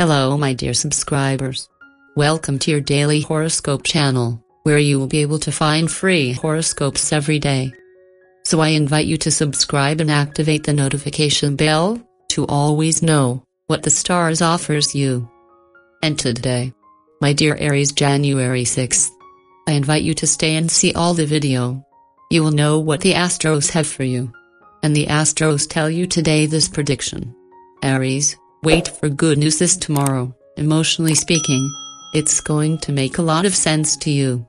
Hello, my dear subscribers. Welcome to your daily horoscope channel, where you will be able to find free horoscopes every day. So I invite you to subscribe and activate the notification bell to always know what the stars offers you. And today, my dear Aries January 6th, I invite you to stay and see all the video. You will know what the Astros have for you. And the Astros tell you today this prediction. Aries, wait for good news this tomorrow, emotionally speaking. It's going to make a lot of sense to you.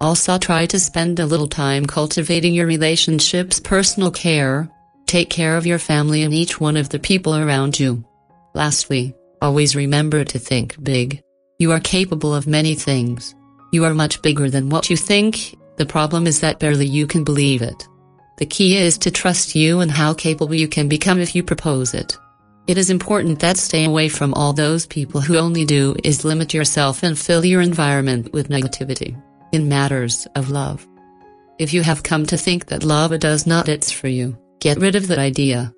Also try to spend a little time cultivating your relationships personal care, take care of your family and each one of the people around you. Lastly, always remember to think big. You are capable of many things. You are much bigger than what you think, the problem is that barely you can believe it. The key is to trust you and how capable you can become if you propose it. It is important that stay away from all those people who only do is limit yourself and fill your environment with negativity in matters of love. If you have come to think that love does not it's for you, get rid of that idea.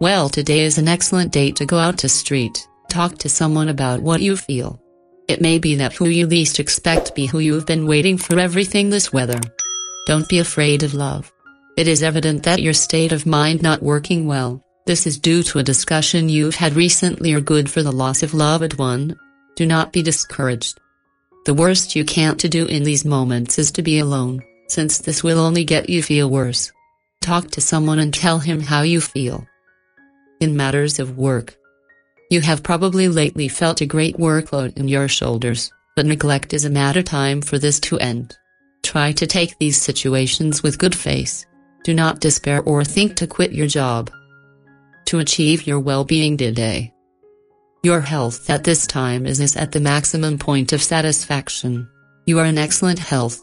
Well today is an excellent day to go out to street, talk to someone about what you feel. It may be that who you least expect be who you've been waiting for everything this weather. Don't be afraid of love. It is evident that your state of mind not working well, this is due to a discussion you've had recently or good for the loss of loved one. Do not be discouraged. The worst you can't to do in these moments is to be alone, since this will only get you feel worse. Talk to someone and tell him how you feel. In matters of work, you have probably lately felt a great workload in your shoulders, but neglect is a matter time for this to end. Try to take these situations with good face. Do not despair or think to quit your job. To achieve your well-being today. Your health at this time is, is at the maximum point of satisfaction. You are in excellent health.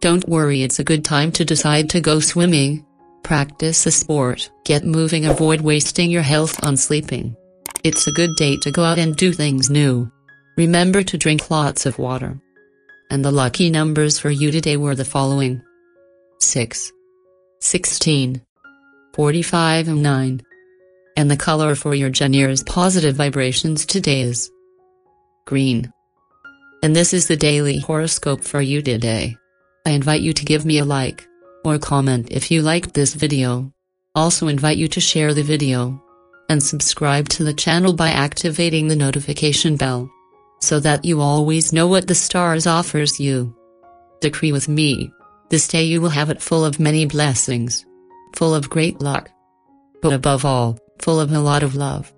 Don't worry it's a good time to decide to go swimming. Practice a sport, get moving avoid wasting your health on sleeping. It's a good day to go out and do things new. Remember to drink lots of water. And the lucky numbers for you today were the following 6, 16, 45, and 9. And the color for your Janier's positive vibrations today is green. And this is the daily horoscope for you today. I invite you to give me a like or comment if you liked this video. Also invite you to share the video and subscribe to the channel by activating the notification bell. So that you always know what the stars offers you. Decree with me. This day you will have it full of many blessings. Full of great luck. But above all, full of a lot of love.